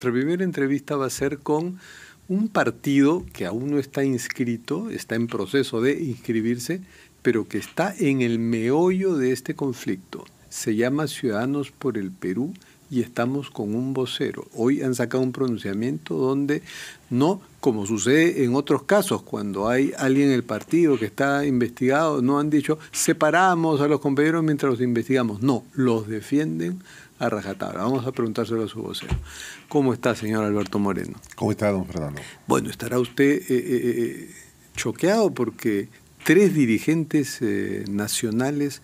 Nuestra primera entrevista va a ser con un partido que aún no está inscrito, está en proceso de inscribirse, pero que está en el meollo de este conflicto. Se llama Ciudadanos por el Perú y estamos con un vocero. Hoy han sacado un pronunciamiento donde no, como sucede en otros casos, cuando hay alguien en el partido que está investigado, no han dicho separamos a los compañeros mientras los investigamos. No, los defienden a rajatabla. Vamos a preguntárselo a su vocero. ¿Cómo está, señor Alberto Moreno? ¿Cómo está, don Fernando? Bueno, estará usted eh, eh, eh, choqueado porque tres dirigentes nacionales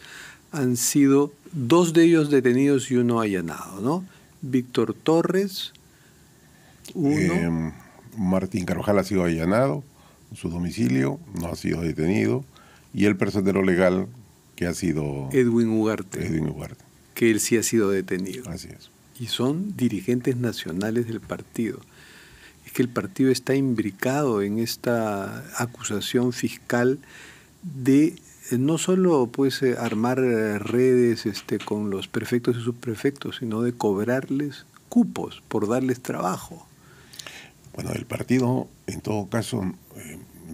han sido, dos de ellos detenidos y uno allanado, ¿no? Víctor Torres, uno. Martín Carvajal ha sido allanado, su domicilio no ha sido detenido, y el personero legal que ha sido... Edwin Ugarte. Edwin Ugarte que él sí ha sido detenido. Así es. Y son dirigentes nacionales del partido. Es que el partido está imbricado en esta acusación fiscal de eh, no solo pues eh, armar eh, redes este, con los prefectos y subprefectos, sino de cobrarles cupos por darles trabajo. Bueno, el partido, en todo caso,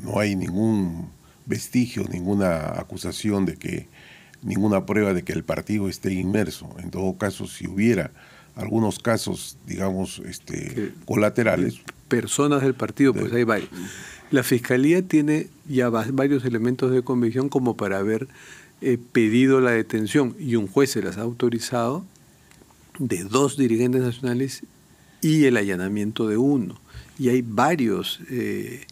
no hay ningún vestigio, ninguna acusación de que ninguna prueba de que el partido esté inmerso. En todo caso, si hubiera algunos casos, digamos, este, colaterales. Personas del partido, pues ahí va. La Fiscalía tiene ya varios elementos de convicción como para haber eh, pedido la detención y un juez se las ha autorizado de dos dirigentes nacionales y el allanamiento de uno. Y hay varios eh,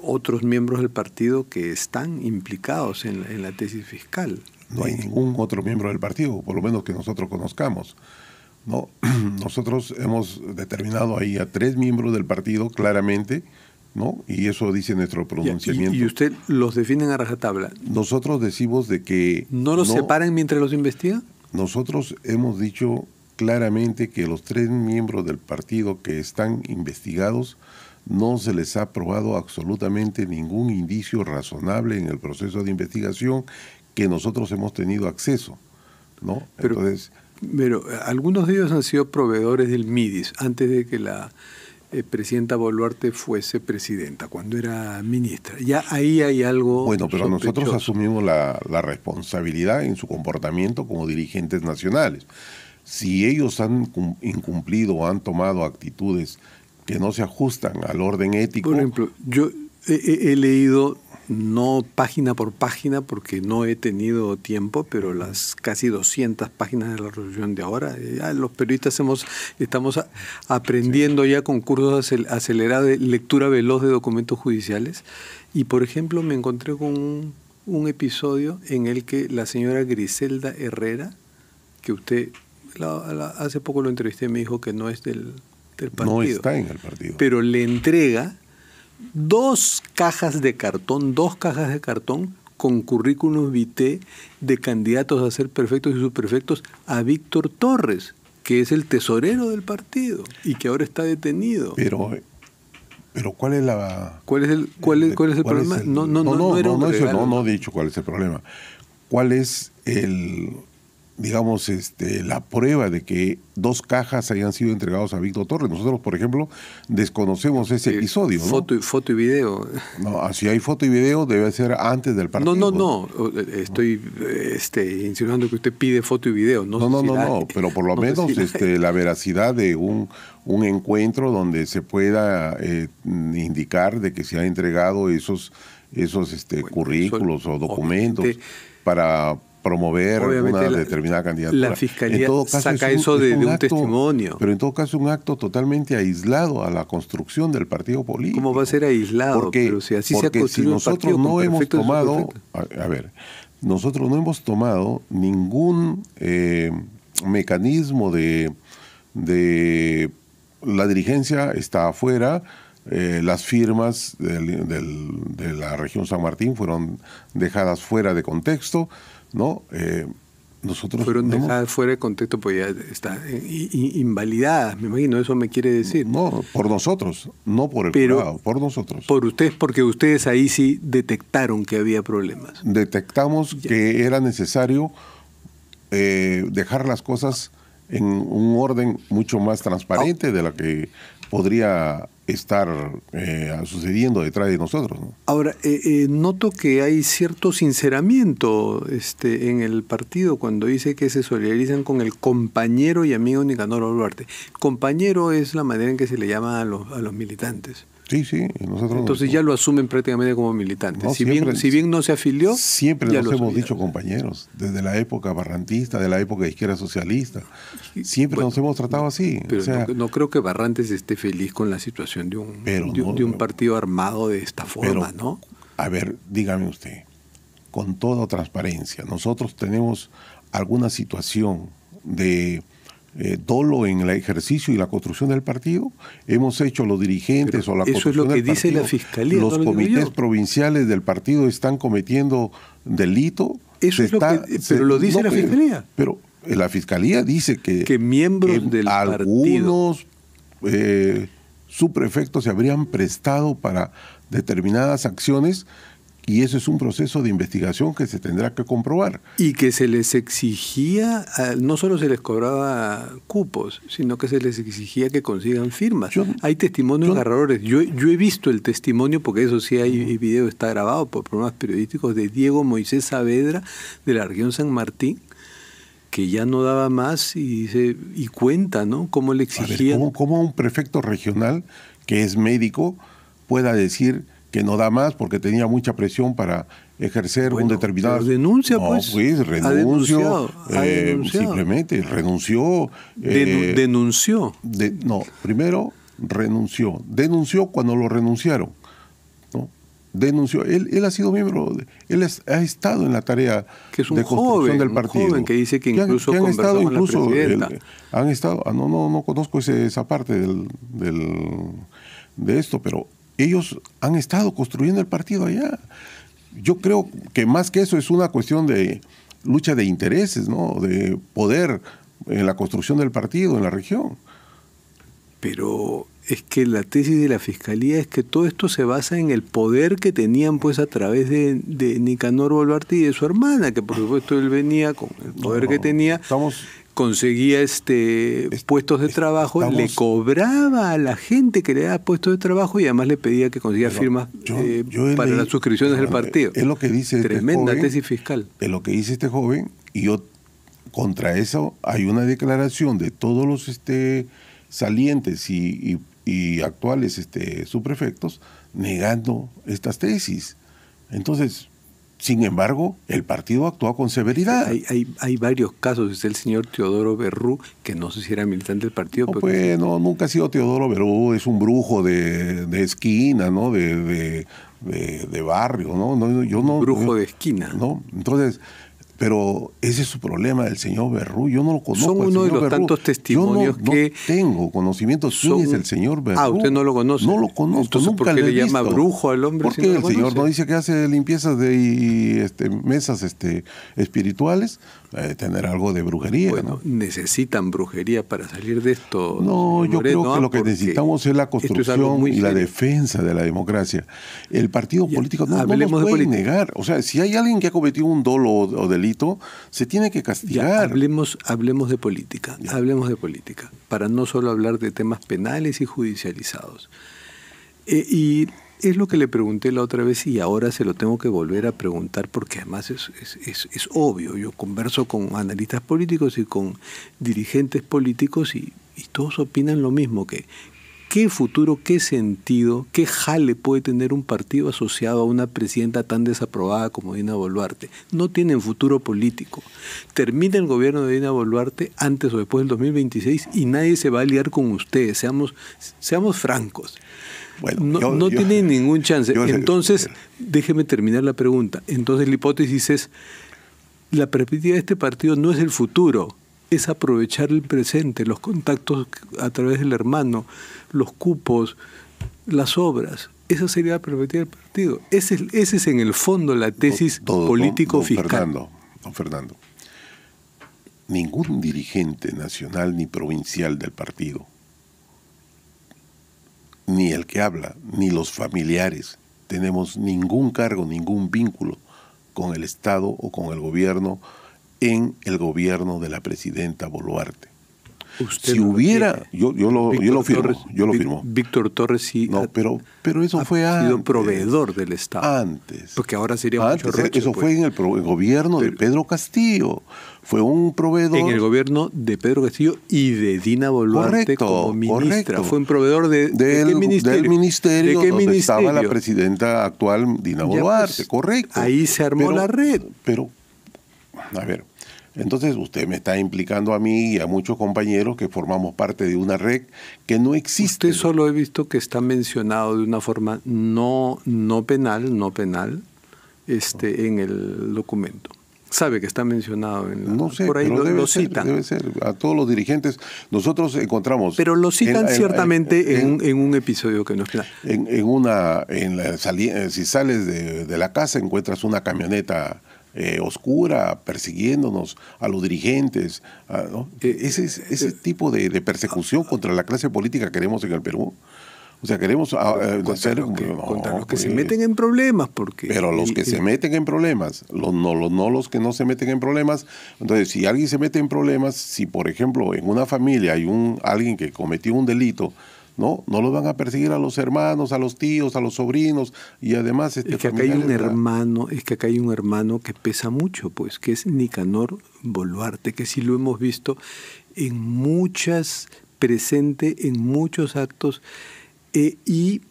otros miembros del partido que están implicados en la tesis fiscal no hay ningún otro miembro del partido, por lo menos que nosotros conozcamos. ¿no? Nosotros hemos determinado ahí a tres miembros del partido claramente, ¿no? Y eso dice nuestro pronunciamiento. ¿Y, usted los define a rajatabla? Nosotros decimos de que... ¿No los separan mientras los investigan? Nosotros hemos dicho claramente que los tres miembros del partido que están investigados no se les ha probado absolutamente ningún indicio razonable en el proceso de investigación que nosotros hemos tenido acceso. ¿no? Pero, Entonces, pero algunos de ellos han sido proveedores del MIDIS antes de que la eh, presidenta Boluarte fuese presidenta, cuando era ministra. Ya ahí hay algo. Bueno, pero nosotros asumimos la, la responsabilidad en su comportamiento como dirigentes nacionales. Si ellos han incumplido o han tomado actitudes que no se ajustan al orden ético. Por ejemplo, yo he leído no página por página porque no he tenido tiempo, pero las casi 200 páginas de la resolución de ahora, ya los periodistas hemos, estamos aprendiendo ya con cursos acelerados de lectura veloz de documentos judiciales y por ejemplo me encontré con un, episodio en el que la señora Griselda Herrera, que usted hace poco lo entrevisté, me dijo que no es del, del partido. No está en el partido. Pero le entrega dos cajas de cartón, dos cajas de cartón con currículum vitae de candidatos a ser perfectos y subprefectos a Víctor Torres, que es el tesorero del partido y que ahora está detenido. Pero pero ¿cuál es la cuál es el cuál es, cuál es el problema? no, no, no, no, no, no, no he dicho cuál es el problema. ¿Cuál es el digamos, este, la prueba de que dos cajas hayan sido entregados a Víctor Torres. Nosotros, por ejemplo, desconocemos ese episodio. Foto, foto y video. No, si hay foto y video, debe ser antes del partido. No, no, no. Estoy este, insinuando que usted pide foto y video. No, no, no, no, pero por lo menos este, la veracidad de un, un encuentro donde se pueda eh, indicar de que se ha entregado esos, esos este, currículos o documentos para promover una determinada candidatura. La fiscalía saca eso de, un, testimonio. Pero en todo caso es un acto totalmente aislado a la construcción del partido político. ¿Cómo va a ser aislado? Porque, pero si, así porque si nosotros no hemos tomado, a, ver, nosotros no hemos tomado ningún eh, mecanismo de, de la dirigencia está afuera. Eh, las firmas de la región San Martín fueron dejadas fuera de contexto. ¿No? Eh, nosotros fueron dejadas fuera de contexto, pues ya está invalidadas, me imagino, eso me quiere decir. No, por nosotros, no por el Pero, por nosotros. Por ustedes, porque ustedes ahí sí detectaron que había problemas. Detectamos que era necesario eh, dejar las cosas en un orden mucho más transparente de la que podría estar eh, sucediendo detrás de nosotros. Ahora, eh, eh, noto que hay cierto sinceramiento este, en el partido cuando dice que se solidarizan con el compañero y amigo Nicanor Boluarte. Compañero es la manera en que se le llama a los, a los militantes. Sí, sí. Nosotros Entonces ya lo asumen prácticamente como militantes. si, bien, si bien no se afilió. Siempre nos hemos dicho compañeros, desde la época barrantista, de la época de izquierda socialista. Siempre nos hemos tratado así. Pero no, creo que Barrantes esté feliz con la situación de un, de, un partido armado de esta forma, ¿no? A ver, dígame usted, con toda transparencia, nosotros tenemos alguna situación de eh, dolo en el ejercicio y la construcción del partido. Hemos hecho los dirigentes o la eso es lo que dice la fiscalía. Los comités provinciales del partido están cometiendo delito. Eso es lo que, pero lo dice la fiscalía. Pero la fiscalía dice que, que miembros del algunos eh, subprefectos se habrían prestado para determinadas acciones y eso es un proceso de investigación que se tendrá que comprobar. Y que se les exigía, no solo se les cobraba cupos, sino que se les exigía que consigan firmas. hay testimonios agarradores. Yo, yo he visto el testimonio, porque eso sí hay video, está grabado por programas periodísticos, de Diego Moisés Saavedra, de la región San Martín, que ya no daba más y, dice, y cuenta, ¿no? Cómo le exigían. ¿cómo, ¿Cómo un prefecto regional, que es médico, pueda decir que no da más porque tenía mucha presión para ejercer un determinado... denuncia, pues. pues renunció. Eh, simplemente renunció. Eh, denunció. no, primero renunció. Denunció cuando lo renunciaron. ¿no? Denunció. Él, él ha sido miembro, él ha estado en la tarea que es un de construcción del partido. Un joven que dice que incluso han, estado incluso han estado, ah, no, no, no conozco esa parte del, del, de esto, pero ellos han estado construyendo el partido allá. Yo creo que más que eso es una cuestión de lucha de intereses, ¿no? de poder en la construcción del partido en la región. Pero es que la tesis de la fiscalía es que todo esto se basa en el poder que tenían pues a través de, Nicanor Boluarte y de su hermana, que por supuesto él venía con el poder que tenía. Estamos conseguía este puestos de trabajo, le cobraba a la gente que le daba puestos de trabajo y además le pedía que consiguiera firmas eh, para las suscripciones del partido. Es lo que dice este Tremenda tesis fiscal. Es lo que dice este joven y yo contra eso hay una declaración de todos los este salientes y, y actuales este subprefectos negando estas tesis. Entonces, sin embargo, el partido actuó con severidad. Hay, hay, varios casos. Es el señor Teodoro Berrú, que no sé si era militante del partido. No, pues, no, nunca ha sido Teodoro Berrú, es un brujo de, esquina, ¿no? De, de, barrio, ¿no? no yo no brujo de esquina. ¿no? Entonces, pero ese es su problema del señor Berrú. Yo no lo conozco. Son uno de los tantos testimonios que. No tengo conocimiento. ¿Quién es el señor Berrú? Ah, usted no lo conoce. No lo conozco. Entonces, nunca ¿por qué le, llama brujo al hombre? Porque el señor no dice que hace limpiezas de este, mesas este, espirituales tener algo de brujería. Bueno, necesitan brujería para salir de esto. No, yo creo que lo que necesitamos es la construcción y la defensa de la democracia. El partido político no, no nos puede negar. O sea, si hay alguien que ha cometido un dolo o, delito, se tiene que castigar. hablemos, hablemos de política, hablemos de política, para no solo hablar de temas penales y judicializados. Eh, y es lo que le pregunté la otra vez y ahora se lo tengo que volver a preguntar porque además es, es, obvio. Yo converso con analistas políticos y con dirigentes políticos y, todos opinan lo mismo, que qué futuro, qué sentido, qué jale puede tener un partido asociado a una presidenta tan desaprobada como Dina Boluarte. No tienen futuro político. Termina el gobierno de Dina Boluarte antes o después del 2026 y nadie se va a liar con ustedes. Seamos, seamos francos no, tiene ningún chance. Entonces, déjeme terminar la pregunta. Entonces, la hipótesis es, la perspectiva de este partido no es el futuro, es aprovechar el presente, los contactos a través del hermano, los cupos, las obras. Esa sería la perspectiva del partido. Ese, ese es en el fondo la tesis político-fiscal. Fernando, don Fernando, ningún dirigente nacional ni provincial del partido ni el que habla, ni los familiares tenemos ningún cargo, ningún vínculo con el Estado o con el gobierno en el gobierno de la presidenta Boluarte. si hubiera, yo, yo, lo, yo lo firmo, yo lo firmo. Víctor Torres sí. No, pero, pero eso fue antes. sido proveedor del Estado. Antes. Porque ahora sería antes, mucho Eso fue pues. en el, gobierno de Pedro Castillo. Fue un proveedor. En el gobierno de Pedro Castillo y de Dina Boluarte como ministra. Fue un proveedor de, del, qué ministerio? Del ministerio ¿De qué donde estaba la presidenta actual Dina pues, Boluarte, correcto. Ahí se armó la red. Pero, a ver, entonces usted me está implicando a mí y a muchos compañeros que formamos parte de una red que no existe. Usted solo he visto que está mencionado de una forma no, no penal, no penal, este, en el documento. Sabe que está mencionado en No sé, por ahí lo, debe citan. Debe ser. A todos los dirigentes nosotros encontramos. Pero lo citan ciertamente en, un episodio que no es. En, una, en la, si sales de, de la casa encuentras una camioneta eh, oscura, persiguiéndonos a los dirigentes. E, ese, ese eh, tipo de, persecución contra la clase política queremos en el Perú. O sea, queremos ah, eh, hacer... Los que, contra los que se pues, meten en problemas, porque... Pero los que se meten en problemas, los, no, los, no los que no se meten en problemas. Entonces, si alguien se mete en problemas, si por ejemplo en una familia hay un alguien que cometió un delito, ¿no? No los van a perseguir a los hermanos, a los tíos, a los sobrinos y además... Este, es que acá hay un hermano, es que acá hay un hermano que pesa mucho, pues, que es Nicanor Boluarte, que sí lo hemos visto en muchas, presente en muchos actos eh, y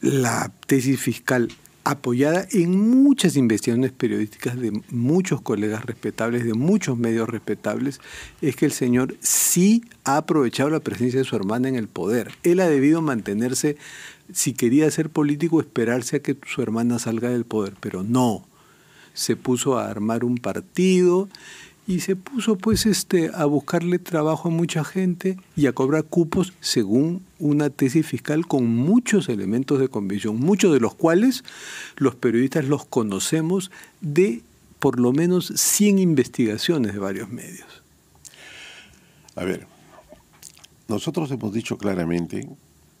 la tesis fiscal apoyada en muchas investigaciones periodísticas de muchos colegas respetables, de muchos medios respetables, es que el señor sí ha aprovechado la presencia de su hermana en el poder. Él ha debido mantenerse, si quería ser político, esperarse a que su hermana salga del poder, pero no. Se puso a armar un partido y se puso pues este a buscarle trabajo a mucha gente y a cobrar cupos según una tesis fiscal con muchos elementos de convicción, muchos de los cuales los periodistas los conocemos de por lo menos 100 investigaciones de varios medios. A ver, nosotros hemos dicho claramente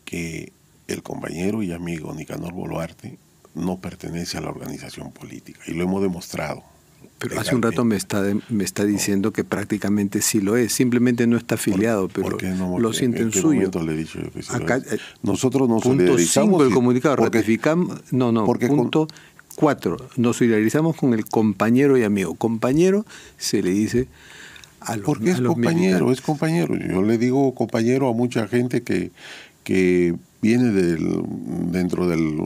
que el compañero y amigo Nicanor Boluarte no pertenece a la organización política y lo hemos demostrado. Pero hace un rato me está, me está diciendo que prácticamente sí lo es. Simplemente no está afiliado, pero lo siente en suyo. Le he dicho que sí Acá, eh, Nosotros nos punto solidarizamos. el comunicado, ratificamos. No, no. punto cuatro. Nos solidarizamos con el compañero y amigo. Compañero se le dice a los Porque es compañero, es compañero. Yo le digo compañero a mucha gente que, que viene del, dentro del...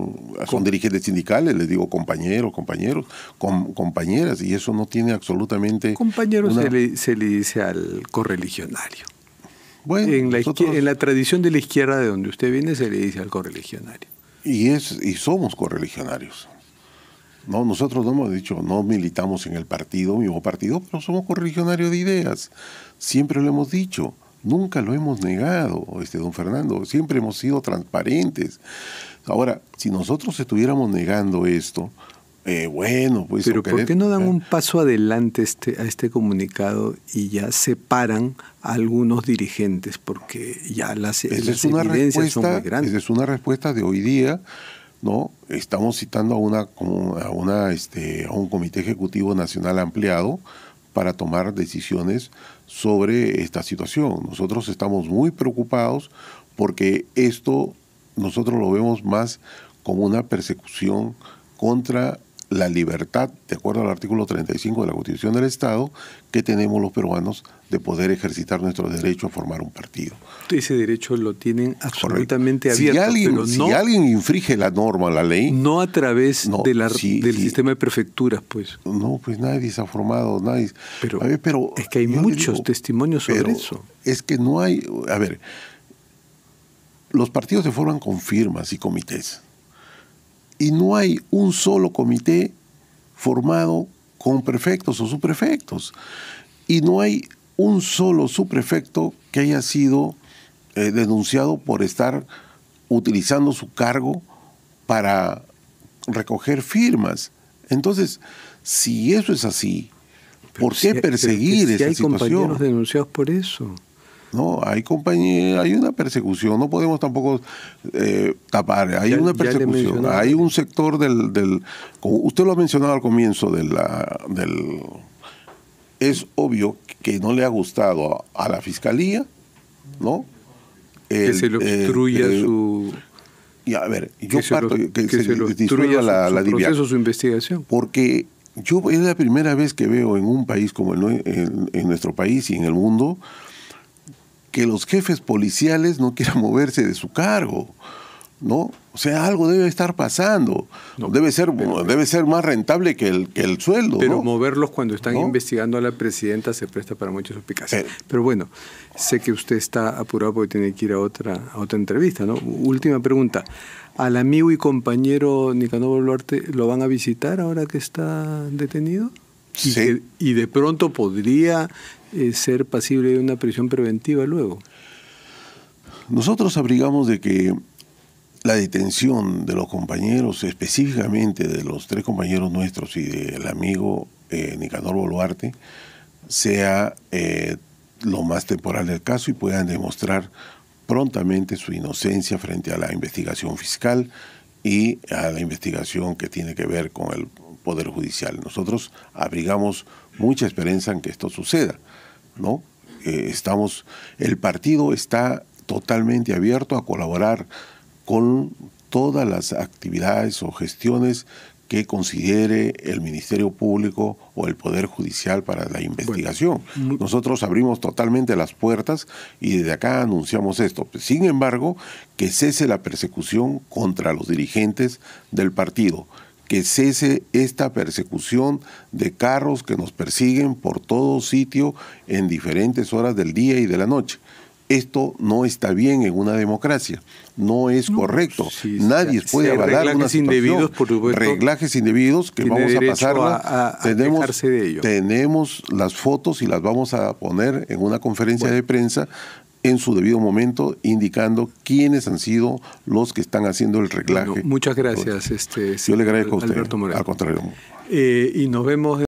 Son dirigentes sindicales, les digo compañeros, compañeros, compañeras, y eso no tiene absolutamente... Compañero se, le, se, le, dice al correligionario. Bueno, en la, en la tradición de la izquierda de donde usted viene se le dice al correligionario. Y, es, y somos correligionarios. No, nosotros no hemos dicho, no militamos en el partido, mismo partido, pero somos correligionarios de ideas. Siempre lo hemos dicho. Nunca lo hemos negado, este, don Fernando, siempre hemos sido transparentes. Ahora, si nosotros estuviéramos negando esto, eh, bueno, pues... Pero ¿por qué no dan un paso adelante este, a este comunicado y ya separan a algunos dirigentes? Porque ya las, es una evidencias son muy grandes. Esa es una respuesta de hoy día, ¿no? Estamos citando a, una, a, una, este, a un comité ejecutivo nacional ampliado para tomar decisiones sobre esta situación. Nosotros estamos muy preocupados porque esto nosotros lo vemos más como una persecución contra la libertad, de acuerdo al artículo 35 de la Constitución del Estado, que tenemos los peruanos de poder ejercitar nuestro derecho a formar un partido. Ese derecho lo tienen absolutamente abierto. Si alguien, si alguien infringe la norma, la ley... No a través de la, del sistema de prefecturas, pues. No, pues nadie se ha formado, nadie... Pero, pero es que hay muchos testimonios sobre eso. Es que no hay... A ver, los partidos se forman con firmas y comités. Y no hay un solo comité formado con prefectos o subprefectos. Y no hay un solo subprefecto que haya sido eh, denunciado por estar utilizando su cargo para recoger firmas. Entonces, si eso es así, ¿por qué perseguir esa hay compañeros denunciados por eso. No, hay compañía, hay una persecución, no podemos tampoco eh, tapar, hay una persecución, hay un sector del, del, usted lo ha mencionado al comienzo de la, del, es obvio que no le ha gustado a la fiscalía ¿no? que se le obstruya su... Y a ver, yo que parto se que, se, obstruya la, su, su proceso, su investigación. Porque yo es la primera vez que veo en un país como el, en, en nuestro país y en el mundo que los jefes policiales no quieran moverse de su cargo. ¿no? O sea, algo debe estar pasando. debe, ser, debe ser más rentable que el, que el sueldo. Pero moverlos cuando están investigando a la presidenta se presta para muchas suspicacias. pero bueno, sé que usted está apurado porque tiene que ir a otra, a otra entrevista. ¿no? Última pregunta. ¿Al amigo y compañero Nicanor Boluarte lo van a visitar ahora que está detenido? Sí. Y, de pronto podría eh, ser pasible de una prisión preventiva luego. Nosotros abrigamos de que la detención de los compañeros, específicamente de los tres compañeros nuestros y del amigo eh, Nicanor Boluarte, sea eh, lo más temporal del caso y puedan demostrar prontamente su inocencia frente a la investigación fiscal y a la investigación que tiene que ver con el Poder Judicial. Nosotros abrigamos mucha esperanza en que esto suceda, ¿no? Eh, estamos, el partido está totalmente abierto a colaborar con todas las actividades o gestiones que considere el Ministerio Público o el Poder Judicial para la investigación. Nosotros abrimos totalmente las puertas y desde acá anunciamos esto. Sin embargo, que cese la persecución contra los dirigentes del partido, que cese esta persecución de carros que nos persiguen por todo sitio en diferentes horas del día y de la noche. Esto no está bien en una democracia, no es correcto. Nadie puede avalar una situación. Indebidos, por reglajes indebidos que vamos a pasar. tenemos, tenemos las fotos y las vamos a poner en una conferencia de prensa en su debido momento, indicando quiénes han sido los que están haciendo el reglaje. muchas gracias. Este, Yo le agradezco a usted. Al contrario. Eh, y nos vemos.